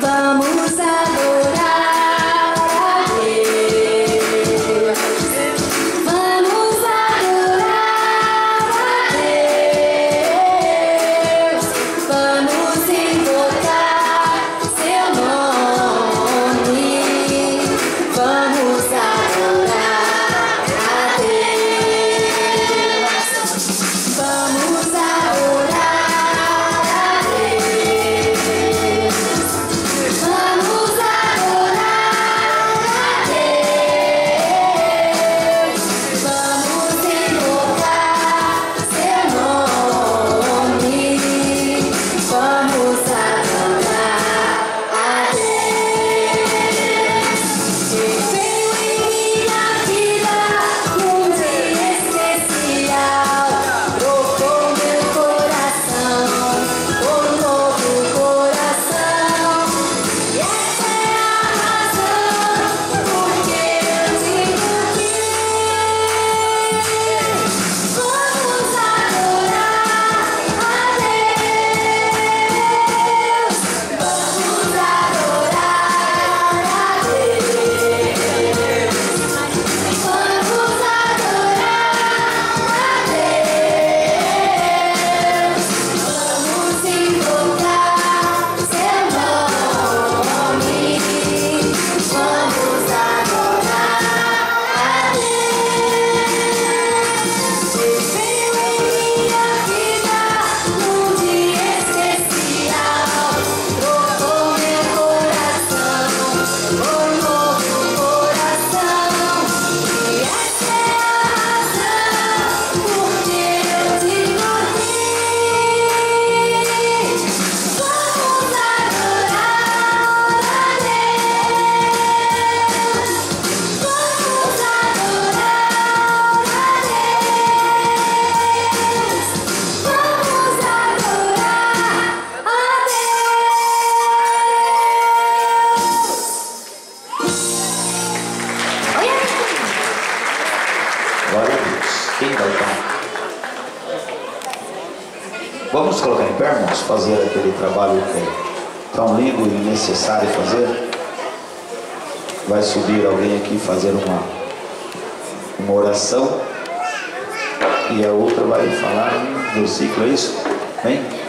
Vamos adorar. Vamos colocar em pé, irmãos, fazer aquele trabalho que é tão lindo e necessário fazer. Vai subir alguém aqui fazer uma, uma oração e a outra vai falar um versículo, é isso? Vem?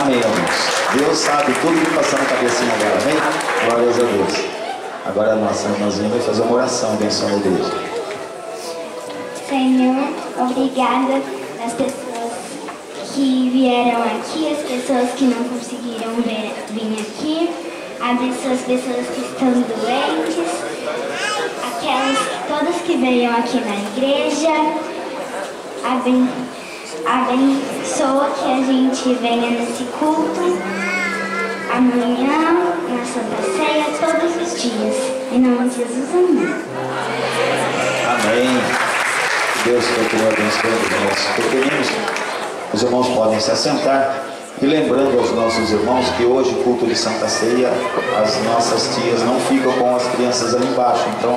Amém, irmãos. Deus sabe tudo que passa na cabecinha dela, amém? Glórias a Deus. Agora a nossa irmãzinha vai fazer uma oração, abençoando a igreja. Senhor, obrigada às pessoas que vieram aqui, as pessoas que não conseguiram vir aqui, abençoa as pessoas que estão doentes, aquelas todas que veio aqui na igreja, aben, abençoa que a gente venha nesse culto amanhã, na Santa Ceia, todos os dias. Em nome de Jesus, amém. Amém. Deus continue abençoando os nossos pequeninos. Os irmãos podem se assentar. E lembrando aos nossos irmãos que hoje, culto de Santa Ceia, as nossas tias não ficam com as crianças ali embaixo. Então,